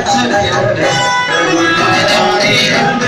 I'm gonna the it.